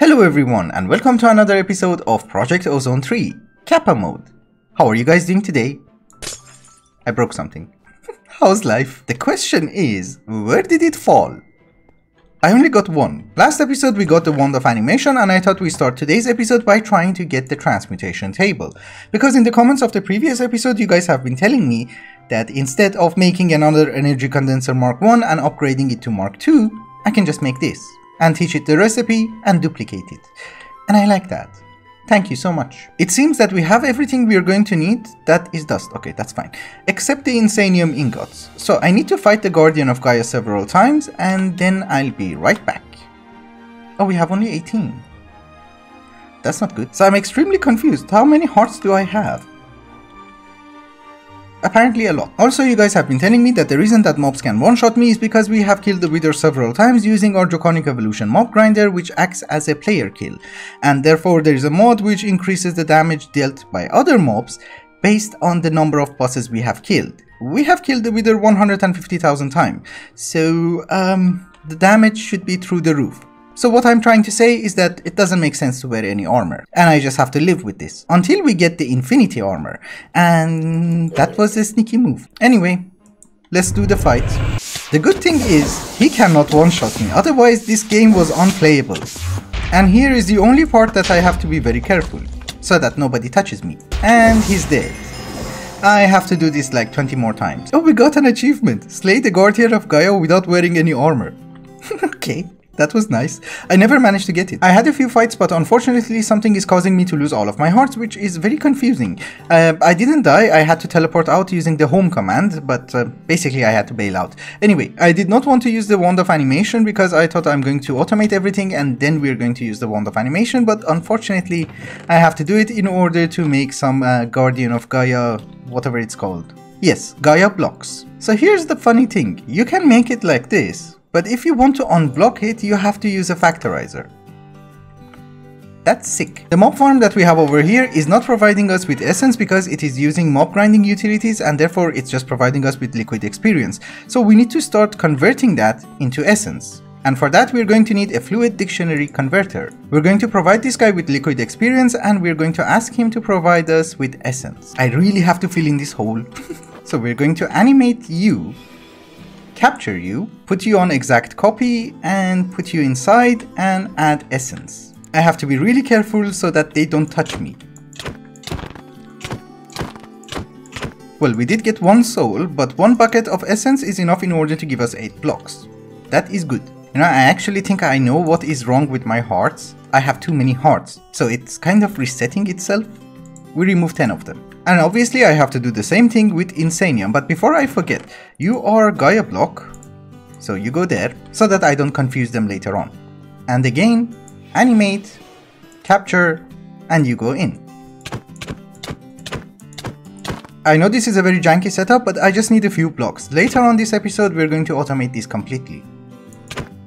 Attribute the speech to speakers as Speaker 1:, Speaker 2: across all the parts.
Speaker 1: Hello everyone and welcome to another episode of Project Ozone 3, Kappa Mode. How are you guys doing today? I broke something. How's life? The question is, where did it fall? I only got one. Last episode we got the wand of animation and I thought we start today's episode by trying to get the transmutation table. Because in the comments of the previous episode you guys have been telling me that instead of making another energy condenser Mark 1 and upgrading it to Mark 2, I can just make this and teach it the recipe and duplicate it. And I like that. Thank you so much. It seems that we have everything we are going to need. That is dust. Okay, that's fine. Except the Insanium ingots. So I need to fight the Guardian of Gaia several times and then I'll be right back. Oh, we have only 18. That's not good. So I'm extremely confused. How many hearts do I have? Apparently a lot. Also, you guys have been telling me that the reason that mobs can one-shot me is because we have killed the Wither several times using our Draconic Evolution mob grinder which acts as a player kill. And therefore there is a mod which increases the damage dealt by other mobs based on the number of bosses we have killed. We have killed the Wither 150,000 times, so um, the damage should be through the roof. So what I'm trying to say is that it doesn't make sense to wear any armor, and I just have to live with this until we get the infinity armor, and that was a sneaky move. Anyway, let's do the fight. The good thing is, he cannot one-shot me, otherwise this game was unplayable. And here is the only part that I have to be very careful, so that nobody touches me. And he's dead. I have to do this like 20 more times. Oh, we got an achievement! Slay the Guardian of Gaia without wearing any armor. okay. That was nice. I never managed to get it. I had a few fights, but unfortunately something is causing me to lose all of my hearts, which is very confusing. Uh, I didn't die, I had to teleport out using the home command, but uh, basically I had to bail out. Anyway, I did not want to use the wand of animation because I thought I'm going to automate everything and then we're going to use the wand of animation, but unfortunately I have to do it in order to make some uh, Guardian of Gaia, whatever it's called. Yes, Gaia blocks. So here's the funny thing, you can make it like this, but if you want to unblock it, you have to use a factorizer. That's sick. The mob farm that we have over here is not providing us with essence because it is using mob grinding utilities and therefore it's just providing us with liquid experience. So we need to start converting that into essence. And for that we're going to need a fluid dictionary converter. We're going to provide this guy with liquid experience and we're going to ask him to provide us with essence. I really have to fill in this hole. so we're going to animate you capture you, put you on exact copy, and put you inside and add essence. I have to be really careful so that they don't touch me. Well, we did get one soul, but one bucket of essence is enough in order to give us 8 blocks. That is good. You know, I actually think I know what is wrong with my hearts. I have too many hearts, so it's kind of resetting itself. We remove 10 of them. And obviously I have to do the same thing with Insanium, but before I forget, you are Gaia block, so you go there, so that I don't confuse them later on. And again, animate, capture, and you go in. I know this is a very janky setup, but I just need a few blocks. Later on this episode, we're going to automate this completely.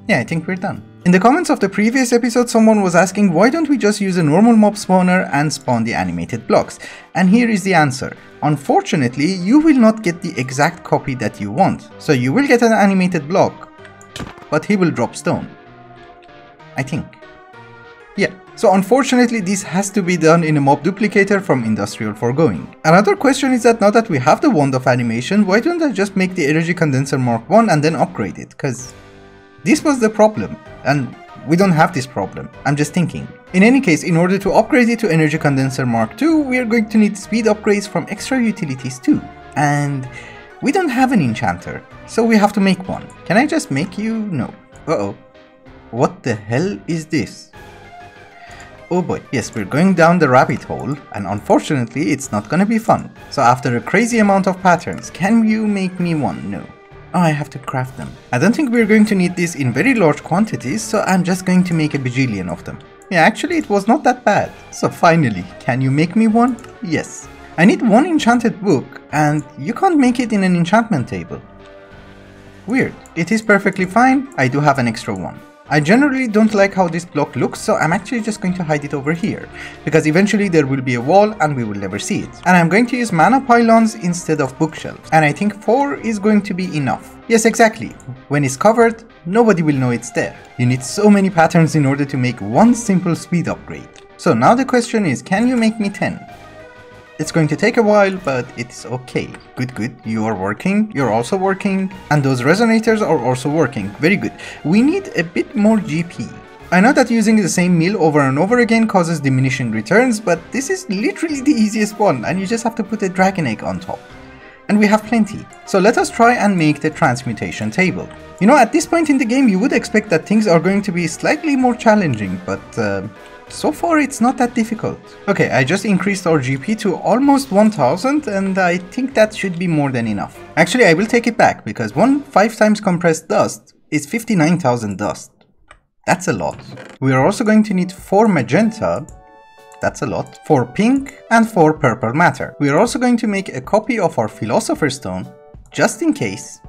Speaker 1: Yeah, I think we're done. In the comments of the previous episode, someone was asking why don't we just use a normal mob spawner and spawn the animated blocks? And here is the answer. Unfortunately, you will not get the exact copy that you want. So you will get an animated block, but he will drop stone. I think. Yeah, so unfortunately this has to be done in a mob duplicator from Industrial Foregoing. Another question is that now that we have the wand of animation, why don't I just make the energy condenser mark 1 and then upgrade it? Cause this was the problem, and we don't have this problem, I'm just thinking. In any case, in order to upgrade it to Energy Condenser Mark II, we are going to need speed upgrades from extra utilities 2. And we don't have an enchanter, so we have to make one. Can I just make you? No. Uh-oh. What the hell is this? Oh boy, yes, we're going down the rabbit hole, and unfortunately it's not gonna be fun. So after a crazy amount of patterns, can you make me one? No. I have to craft them. I don't think we're going to need this in very large quantities, so I'm just going to make a bajillion of them. Yeah, actually it was not that bad. So finally, can you make me one? Yes. I need one enchanted book, and you can't make it in an enchantment table. Weird. It is perfectly fine, I do have an extra one. I generally don't like how this block looks, so I'm actually just going to hide it over here, because eventually there will be a wall and we will never see it. And I'm going to use mana pylons instead of bookshelves, and I think 4 is going to be enough. Yes, exactly. When it's covered, nobody will know it's there. You need so many patterns in order to make one simple speed upgrade. So now the question is, can you make me 10? It's going to take a while, but it's okay. Good, good. You are working, you're also working, and those resonators are also working. Very good. We need a bit more GP. I know that using the same mill over and over again causes diminishing returns, but this is literally the easiest one, and you just have to put a dragon egg on top. And we have plenty. So let us try and make the transmutation table. You know, at this point in the game, you would expect that things are going to be slightly more challenging, but uh, so far it's not that difficult. Okay, I just increased our GP to almost 1000 and I think that should be more than enough. Actually, I will take it back because one 5 times compressed dust is 59,000 dust. That's a lot. We are also going to need 4 magenta, that's a lot, 4 pink and 4 purple matter. We are also going to make a copy of our Philosopher's Stone just in case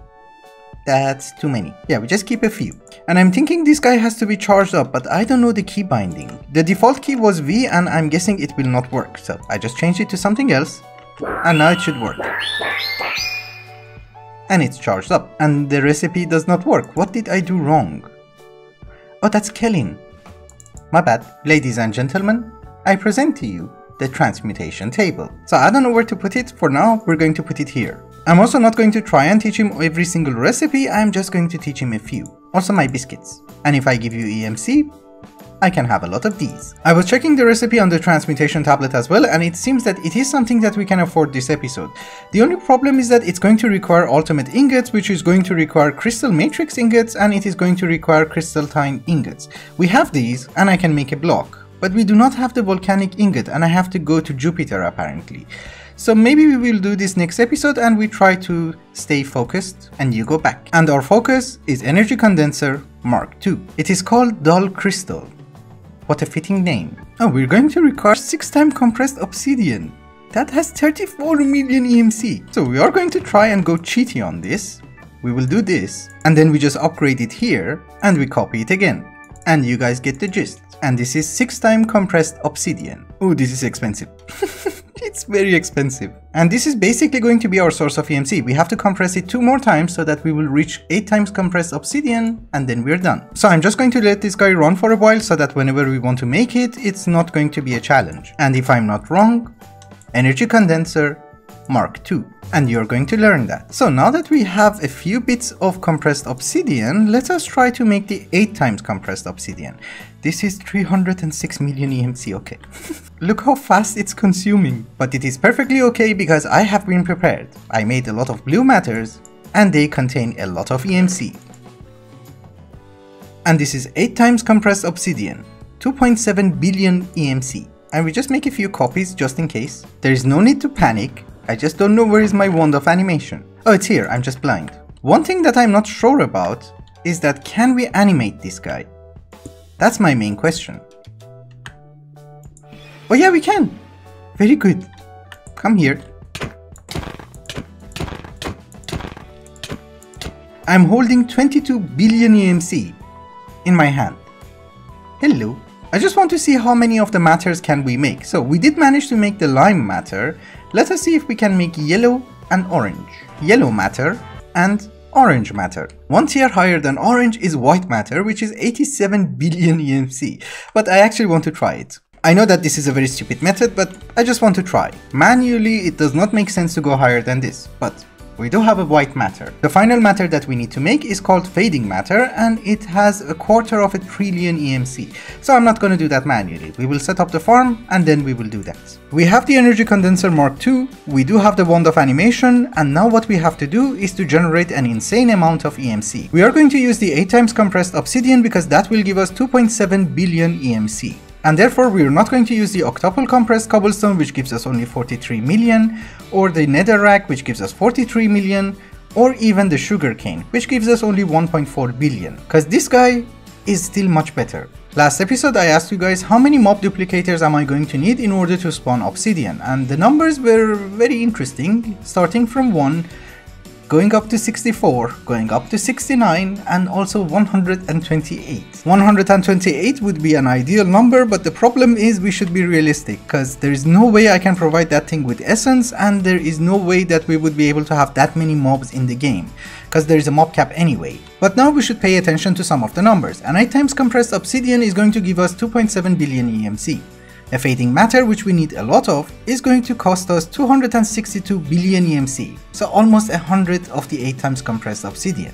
Speaker 1: that's too many. Yeah, we just keep a few. And I'm thinking this guy has to be charged up, but I don't know the key binding. The default key was V and I'm guessing it will not work. So I just changed it to something else and now it should work. And it's charged up. And the recipe does not work. What did I do wrong? Oh, that's Kellin. My bad. Ladies and gentlemen, I present to you the transmutation table. So I don't know where to put it. For now, we're going to put it here. I'm also not going to try and teach him every single recipe, I'm just going to teach him a few. Also my biscuits. And if I give you EMC, I can have a lot of these. I was checking the recipe on the transmutation tablet as well and it seems that it is something that we can afford this episode. The only problem is that it's going to require ultimate ingots which is going to require crystal matrix ingots and it is going to require crystalline ingots. We have these and I can make a block. But we do not have the volcanic ingot and I have to go to Jupiter apparently. So maybe we will do this next episode and we try to stay focused and you go back. And our focus is Energy Condenser Mark II. It is called Dull Crystal. What a fitting name. Oh, we're going to require 6 time compressed obsidian. That has 34 million EMC. So we are going to try and go cheaty on this. We will do this and then we just upgrade it here and we copy it again. And you guys get the gist. And this is 6 time compressed obsidian. Oh, this is expensive. it's very expensive. And this is basically going to be our source of EMC. We have to compress it two more times so that we will reach 8 times compressed obsidian and then we're done. So I'm just going to let this guy run for a while so that whenever we want to make it, it's not going to be a challenge. And if I'm not wrong, energy condenser Mark II. And you're going to learn that. So now that we have a few bits of compressed obsidian, let us try to make the 8 times compressed obsidian. This is 306 million EMC, okay. Look how fast it's consuming. But it is perfectly okay because I have been prepared. I made a lot of blue matters and they contain a lot of EMC. And this is 8 times compressed obsidian, 2.7 billion EMC. And we just make a few copies just in case. There is no need to panic, I just don't know where is my wand of animation. Oh, it's here, I'm just blind. One thing that I'm not sure about is that can we animate this guy? That's my main question. Oh yeah, we can. Very good. Come here. I'm holding 22 billion EMC in my hand. Hello. I just want to see how many of the matters can we make. So we did manage to make the lime matter. Let us see if we can make yellow and orange. Yellow matter and orange matter. One tier higher than orange is white matter, which is 87 billion EMC, but I actually want to try it. I know that this is a very stupid method, but I just want to try. Manually, it does not make sense to go higher than this, but we do have a white matter. The final matter that we need to make is called fading matter and it has a quarter of a trillion EMC. So I'm not going to do that manually. We will set up the farm and then we will do that. We have the energy condenser mark II, we do have the wand of animation and now what we have to do is to generate an insane amount of EMC. We are going to use the 8 times compressed obsidian because that will give us 2.7 billion EMC. And therefore we are not going to use the octuple compressed cobblestone which gives us only 43 million, or the netherrack which gives us 43 million, or even the sugarcane which gives us only 1.4 billion, cause this guy is still much better. Last episode I asked you guys how many mob duplicators am I going to need in order to spawn obsidian and the numbers were very interesting starting from 1 going up to 64, going up to 69, and also 128. 128 would be an ideal number, but the problem is we should be realistic, cause there is no way I can provide that thing with essence, and there is no way that we would be able to have that many mobs in the game, cause there is a mob cap anyway. But now we should pay attention to some of the numbers, and 8 times compressed obsidian is going to give us 2.7 billion EMC. A fading matter, which we need a lot of, is going to cost us 262 billion EMC, so almost a hundred of the 8 times compressed obsidian.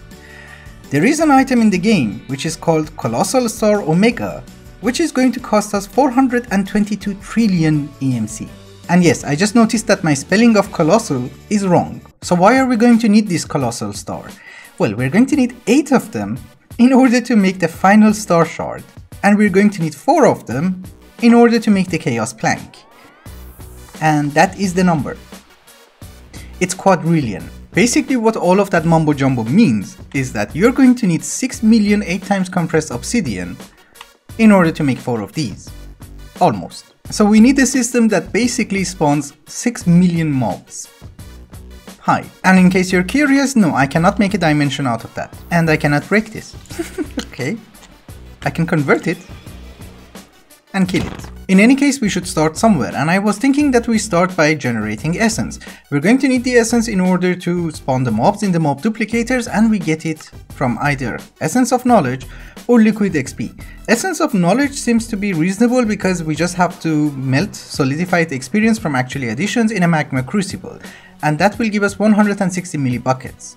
Speaker 1: There is an item in the game which is called Colossal Star Omega, which is going to cost us 422 trillion EMC. And yes, I just noticed that my spelling of colossal is wrong. So why are we going to need this colossal star? Well, we're going to need 8 of them in order to make the final star shard. And we're going to need 4 of them in order to make the chaos plank. And that is the number. It's quadrillion. Basically what all of that mumbo jumbo means is that you're going to need 6 million 8 times compressed obsidian in order to make 4 of these. Almost. So we need a system that basically spawns 6 million mobs. Hi. And in case you're curious, no, I cannot make a dimension out of that. And I cannot break this. okay. I can convert it, and kill it. In any case, we should start somewhere, and I was thinking that we start by generating essence. We're going to need the essence in order to spawn the mobs in the mob duplicators, and we get it from either Essence of Knowledge or Liquid XP. Essence of Knowledge seems to be reasonable because we just have to melt solidified experience from actually additions in a magma crucible, and that will give us 160 millibuckets.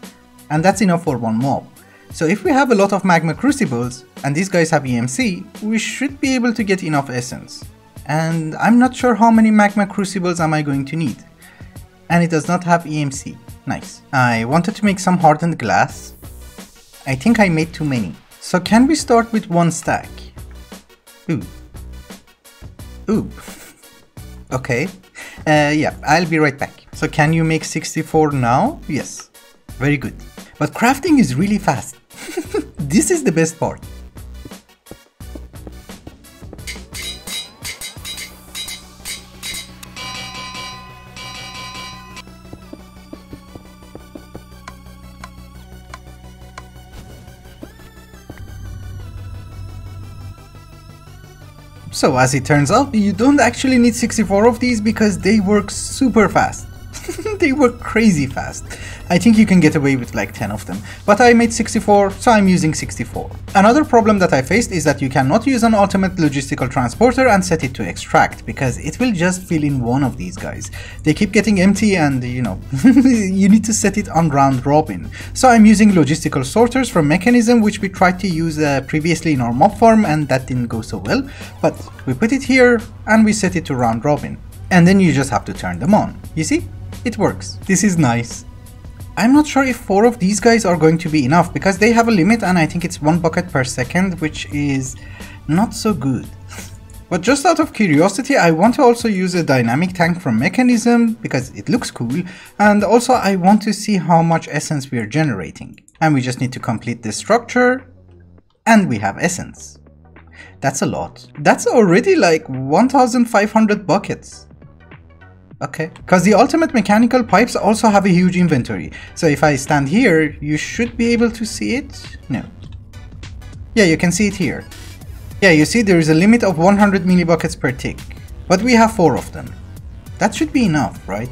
Speaker 1: And that's enough for one mob. So if we have a lot of magma crucibles, and these guys have EMC, we should be able to get enough essence. And I'm not sure how many magma crucibles am I going to need. And it does not have EMC. Nice. I wanted to make some hardened glass. I think I made too many. So can we start with one stack? Ooh. Ooh. okay. Uh, yeah, I'll be right back. So can you make 64 now? Yes. Very good. But crafting is really fast. this is the best part. So as it turns out, you don't actually need 64 of these because they work super fast. they work crazy fast. I think you can get away with like 10 of them, but I made 64, so I'm using 64. Another problem that I faced is that you cannot use an ultimate logistical transporter and set it to extract, because it will just fill in one of these guys. They keep getting empty and, you know, you need to set it on round robin. So I'm using logistical sorters from Mekanism, which we tried to use uh, previously in our mob farm, and that didn't go so well, but we put it here and we set it to round robin. And then you just have to turn them on. You see? It works. This is nice. I'm not sure if four of these guys are going to be enough because they have a limit and I think it's one bucket per second, which is not so good. But just out of curiosity, I want to also use a dynamic tank from Mekanism because it looks cool, and also I want to see how much essence we are generating. And we just need to complete this structure, and we have essence. That's a lot. That's already like 1500 buckets. Okay. Because the ultimate mechanical pipes also have a huge inventory. So if I stand here, you should be able to see it? No. Yeah, you can see it here. Yeah, you see there is a limit of 100 millibuckets per tick. But we have 4 of them. That should be enough, right?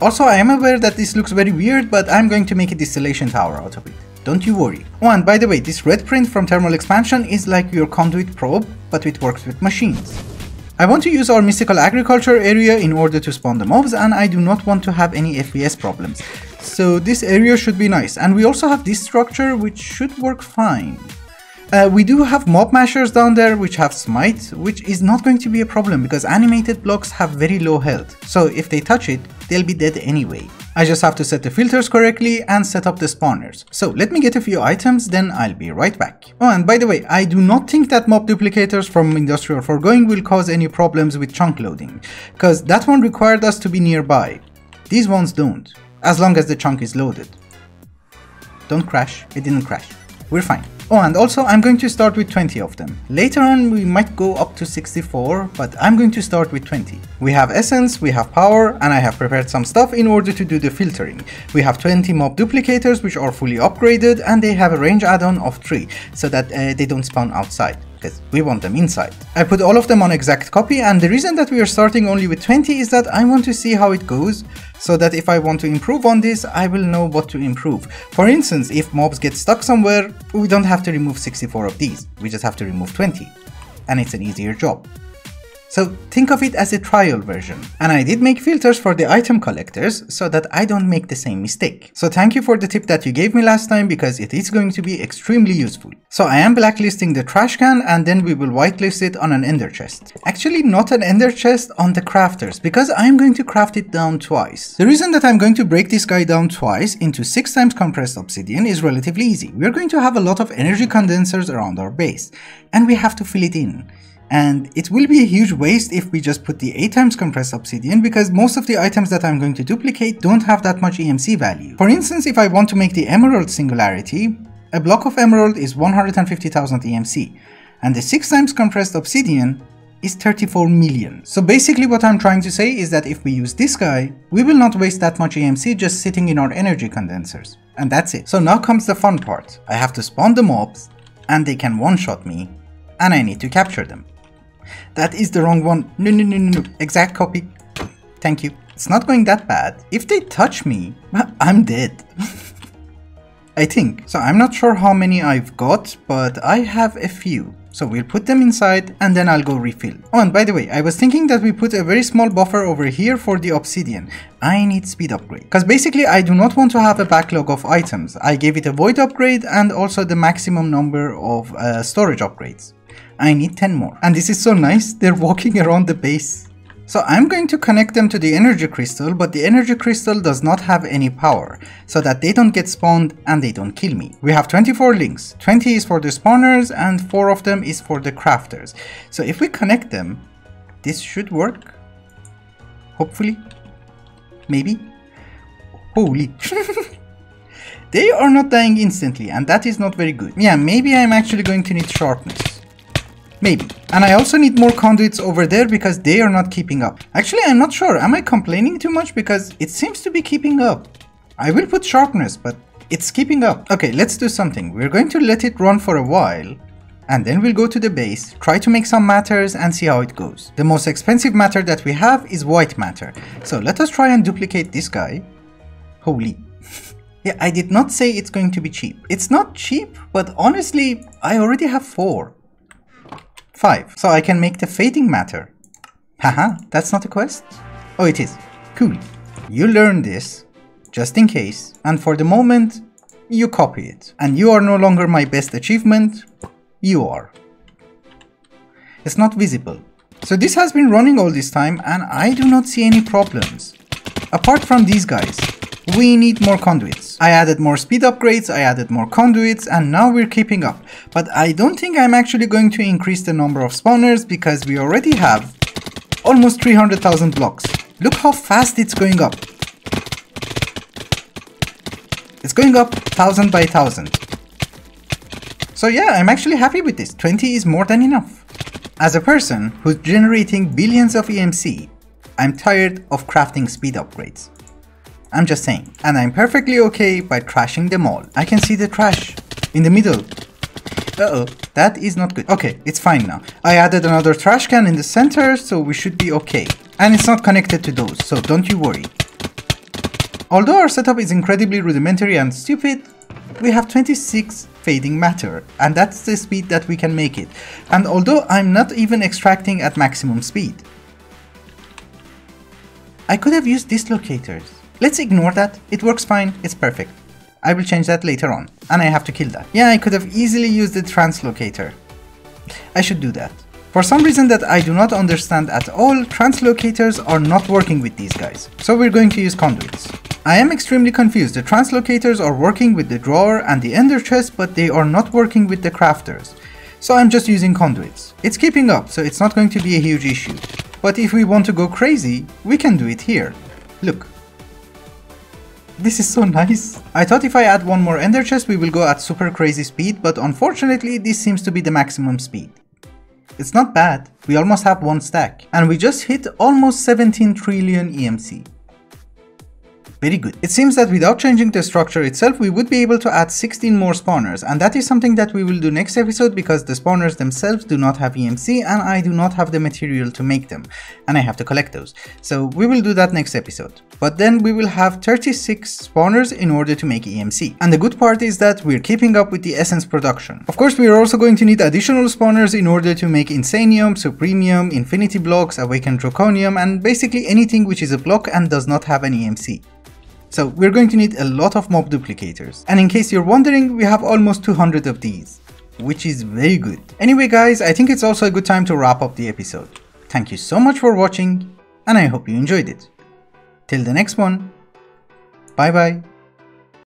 Speaker 1: Also, I am aware that this looks very weird, but I'm going to make a distillation tower out of it. Don't you worry. Oh, and by the way, this Redprint from thermal expansion is like your conduit probe, but it works with machines. I want to use our mystical agriculture area in order to spawn the mobs and I do not want to have any FPS problems. So this area should be nice and we also have this structure which should work fine. Uh, we do have mob mashers down there which have smite, which is not going to be a problem because animated blocks have very low health, so if they touch it, they'll be dead anyway. I just have to set the filters correctly and set up the spawners. So let me get a few items, then I'll be right back. Oh, and by the way, I do not think that mob duplicators from Industrial Foregoing will cause any problems with chunk loading, because that one required us to be nearby. These ones don't, as long as the chunk is loaded. Don't crash, it didn't crash. We're fine. Oh, and also I'm going to start with 20 of them. Later on we might go up to 64, but I'm going to start with 20. We have essence, we have power, and I have prepared some stuff in order to do the filtering. We have 20 mob duplicators which are fully upgraded and they have a range add-on of 3, so that uh, they don't spawn outside we want them inside. I put all of them on exact copy and the reason that we are starting only with 20 is that I want to see how it goes so that if I want to improve on this, I will know what to improve. For instance, if mobs get stuck somewhere, we don't have to remove 64 of these, we just have to remove 20 and it's an easier job. So think of it as a trial version. And I did make filters for the item collectors so that I don't make the same mistake. So thank you for the tip that you gave me last time because it is going to be extremely useful. So I am blacklisting the trash can and then we will whitelist it on an ender chest. Actually not an ender chest on the crafters because I'm going to craft it down twice. The reason that I'm going to break this guy down twice into 6 times compressed obsidian is relatively easy. We're going to have a lot of energy condensers around our base and we have to fill it in and it will be a huge waste if we just put the 8 times compressed obsidian because most of the items that I'm going to duplicate don't have that much EMC value. For instance, if I want to make the emerald singularity, a block of emerald is 150,000 EMC, and the 6 times compressed obsidian is 34 million. So basically what I'm trying to say is that if we use this guy, we will not waste that much EMC just sitting in our energy condensers. And that's it. So now comes the fun part. I have to spawn the mobs, and they can one-shot me, and I need to capture them. That is the wrong one. No, no, no, no, no. Exact copy. Thank you. It's not going that bad. If they touch me, I'm dead. I think. So I'm not sure how many I've got, but I have a few. So we'll put them inside and then I'll go refill. Oh, and by the way, I was thinking that we put a very small buffer over here for the obsidian. I need speed upgrade. Because basically I do not want to have a backlog of items. I gave it a void upgrade and also the maximum number of uh, storage upgrades. I need 10 more. And this is so nice, they're walking around the base. So I'm going to connect them to the energy crystal, but the energy crystal does not have any power, so that they don't get spawned and they don't kill me. We have 24 links, 20 is for the spawners and 4 of them is for the crafters. So if we connect them, this should work. Hopefully. Maybe. Holy. they are not dying instantly and that is not very good. Yeah, maybe I'm actually going to need sharpness. Maybe. And I also need more conduits over there because they are not keeping up. Actually, I'm not sure. Am I complaining too much? Because it seems to be keeping up. I will put sharpness, but it's keeping up. Okay, let's do something. We're going to let it run for a while. And then we'll go to the base, try to make some matters and see how it goes. The most expensive matter that we have is white matter. So let us try and duplicate this guy. Holy. yeah, I did not say it's going to be cheap. It's not cheap, but honestly, I already have four. 5. So I can make the fading matter. Haha, that's not a quest? Oh, it is. Cool. You learn this, just in case, and for the moment, you copy it. And you are no longer my best achievement, you are. It's not visible. So this has been running all this time and I do not see any problems. Apart from these guys, we need more conduits. I added more speed upgrades, I added more conduits, and now we're keeping up. But I don't think I'm actually going to increase the number of spawners because we already have almost 300,000 blocks. Look how fast it's going up. It's going up 1000 by 1000. So yeah, I'm actually happy with this. 20 is more than enough. As a person who's generating billions of EMC, I'm tired of crafting speed upgrades. I'm just saying. And I'm perfectly okay by trashing them all. I can see the trash in the middle. Uh-oh, that is not good. Okay, it's fine now. I added another trash can in the center, so we should be okay. And it's not connected to those, so don't you worry. Although our setup is incredibly rudimentary and stupid, we have 26 fading matter, and that's the speed that we can make it. And although I'm not even extracting at maximum speed, I could have used dislocators. Let's ignore that, it works fine, it's perfect. I will change that later on, and I have to kill that. Yeah, I could have easily used the translocator. I should do that. For some reason that I do not understand at all, translocators are not working with these guys, so we're going to use conduits. I am extremely confused, the translocators are working with the drawer and the ender chest, but they are not working with the crafters. So I'm just using conduits. It's keeping up, so it's not going to be a huge issue. But if we want to go crazy, we can do it here. Look, This is so nice. I thought if I add one more ender chest we will go at super crazy speed, but unfortunately this seems to be the maximum speed. It's not bad, we almost have one stack, and we just hit almost 17 trillion EMC very good. It seems that without changing the structure itself, we would be able to add 16 more spawners, and that is something that we will do next episode because the spawners themselves do not have EMC and I do not have the material to make them, and I have to collect those. So we will do that next episode. But then we will have 36 spawners in order to make EMC. And the good part is that we're keeping up with the essence production. Of course, we are also going to need additional spawners in order to make Insanium, Supremium, Infinity Blocks, Awakened Draconium, and basically anything which is a block and does not have an EMC. So we're going to need a lot of mob duplicators. And in case you're wondering, we have almost 200 of these, which is very good. Anyway guys, I think it's also a good time to wrap up the episode. Thank you so much for watching, and I hope you enjoyed it. Till the next one, bye bye.